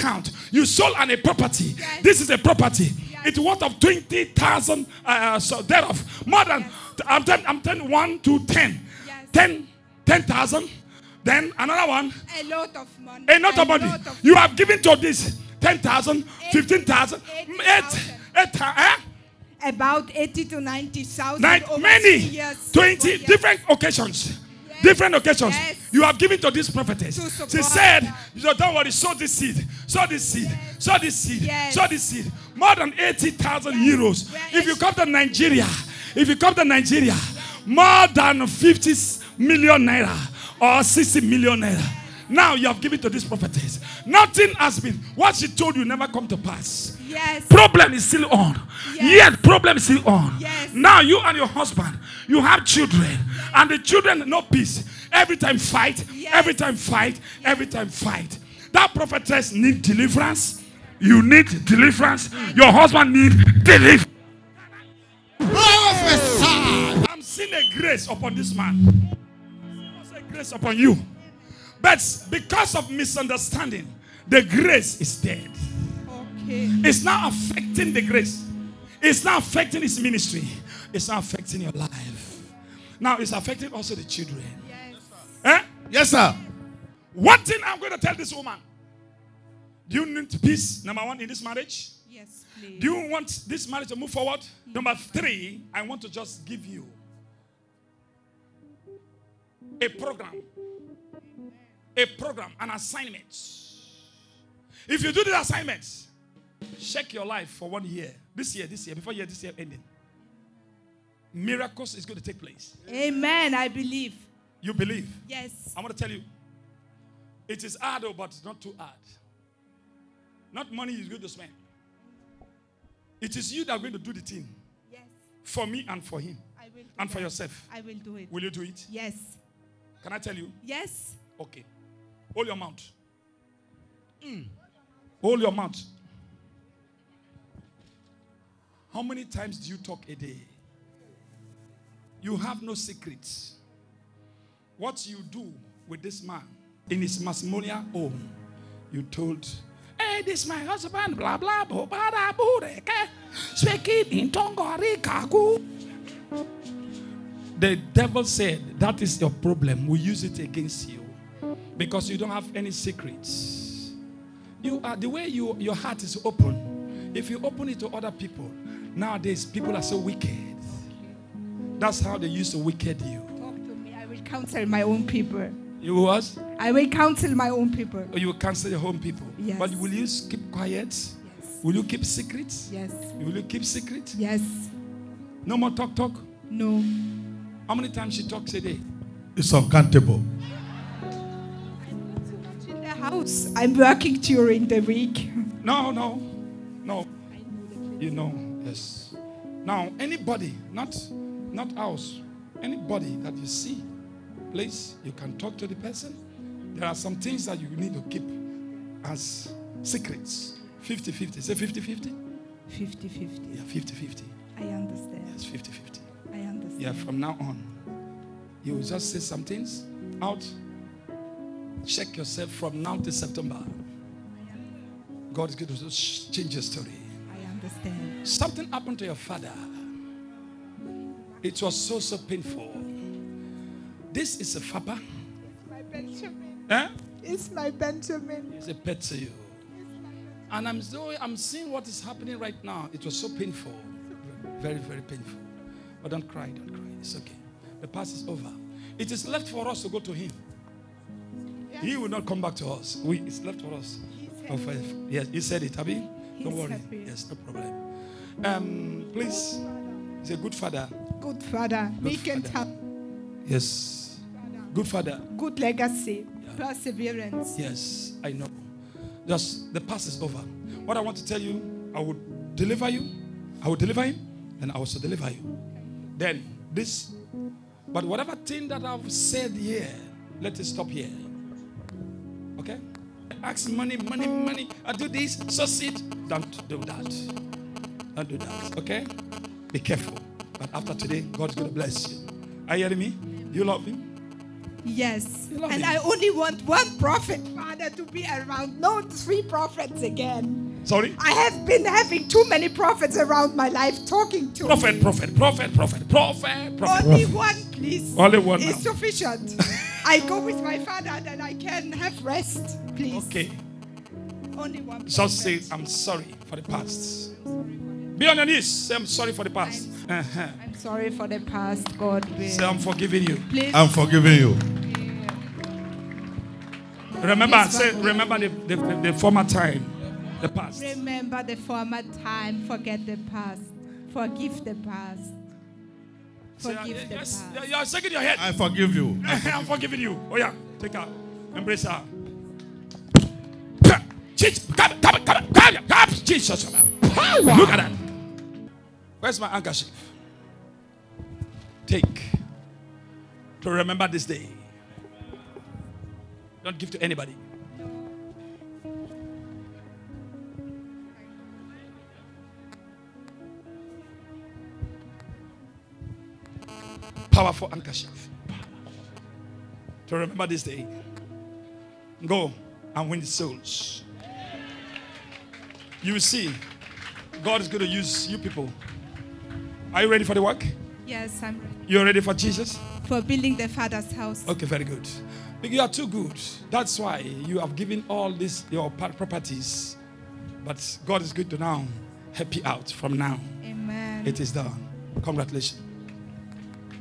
account. You sold on a property. Yes. This is a property. Yes. It's worth of 20,000, uh, so thereof. More than, I'm telling, I'm telling 1 to 10. Yes. 10, 10,000. Then another one. A lot of money. A lot of money. lot of- You have given to this 10,000, 15,000, 8, 80,000. 8, eh? about 80 to 90,000. Nine, many, years. 20 Four years. different occasions. Yes, Different occasions. yes. You have given to this prophetess. To She said, her. don't worry, sow this seed, sow this seed, sow this seed, Yes. sow this seed. More than 80,000 euros. If you come to Nigeria, if you come to Nigeria, more than 50 million naira or 60 million naira. Now you have given to this prophetess. Nothing has been, what she told you never come to pass. Yes. Problem is still on. Yes. Yet problem is still on. Yes. Now you and your husband, you have children, and the children no peace. Every time fight, Yes. every time fight, every time fight. That prophetess need deliverance. You need deliverance. Your husband need deliverance. Prophesy. I'm seeing a grace upon this man. I'm seeing a grace upon you. But because of misunderstanding, the grace is dead. Okay. It's not affecting the grace. It's not affecting his ministry. It's not affecting your life. Now it's affecting also the children. Yes. Eh? Yes, sir. One thing I'm going to tell this woman. Do you need peace? Number one in this marriage. Yes, please. Do you want this marriage to move forward? Number three, I want to just give you a program. A program, an assignment. If you do the assignments, check your life for one year. This year, this year, before year, this year ending. Miracles is going to take place. Amen. I believe. You believe. Yes. I want to tell you, it is hard, but not too hard. Not money is going to spend. It is you that are going to do the thing Yes. for me and for him I will. Do and for yourself. I will do it. Will you do it? Yes. Can I tell you? Yes. Okay. Hold your mouth. Mm. Hold your mouth. How many times do you talk a day? You have no secrets. What you do with this man in his matrimonial home, you told, hey, this is my husband, blah, blah, blah, blah, blah, speaking in Kagu. The devil said, That is your problem. We use it against you because you don't have any secrets. You are the way you, your heart is open. If you open it to other people, nowadays people are so wicked. That's how they used to wicked you. Talk to me. I will counsel my own people. You was? I will counsel my own people. Or you will cancel your home people. Yes. But will you keep quiet? Yes. Will you keep secrets? Yes. Will you keep secret? Yes. No more talk talk. No. How many times she talks a day? It's uncountable. I'm not In the house. I'm working during the week. No, no, no. You know, yes. Now, anybody, not not us, anybody that you see, please, you can talk to the person. There are some things that you need to keep as secrets. 50 50. Say 50 50? 50 50. Yeah, 50 50. I understand. Yes, 50 50. I understand. Yeah, from now on, you will just say some things out. Check yourself from now to September. God is going to change your story. I understand. Something happened to your father. It was so, so painful. This is a fapa. My Benjamin. Eh? It's my Benjamin. It's a pet to you. And I'm so I'm seeing what is happening right now. It was so painful. Very, very painful. But don't cry, don't cry. It's okay. The past is over. It is left for us to go to him. He will not come back to us. We, it's left for us. Yes, he said it, Abby. Don't worry. happy. Yes, no problem. Um, please. He's a good father. Good father. Good we can father. have Yes. Good father. good legacy. Perseverance. Yes, I know. Just the past is over. What I want to tell you, I will deliver you. I will deliver him, and I will also deliver you. Then this, but whatever thing that I've said here, let it stop here. Okay? Ask money, money, money. I do this, succeed. Don't do that. Don't do that. Okay? Be careful. But after today, God's gonna bless you. Are you hearing me? You love him? Yes. Love And him. I only want one prophet, Father, to be around. No three prophets again. Sorry? I have been having too many prophets around my life talking to Prophet, me. prophet, prophet, prophet, prophet, prophet. Only one, please. Only one is now. sufficient. I go with my father and I can have rest, please. Okay. Only one. Just say. I'm sorry for the past. Be on your knees. Say, I'm sorry for the past. Uh-huh. I'm sorry for the past, God. will- Say, I'm forgiving you. Please. I'm forgiving you. Remember, Yes, say, remember the, the, the, the former time, the past. Remember the former time. Forget the past. Forgive the past. Say, Forgive the yes, past. you are shaking your head. I forgive you. I'm forgiving you. Oh yeah, take her, embrace her. Jesus, come, come, come, come, come, Jesus, power. Look at that. Where's my handkerchief? Take to remember this day. Don't give to anybody. Powerful handkerchief to remember this day. Go and win souls. You will see, God is going to use you people. Are you ready for the work? Yes, I'm ready. You're ready for Jesus? For building the Father's house. Okay, very good. You are too good. That's why you have given all these your properties. But God is good to now help you out from now. Amen. It is done. Congratulations.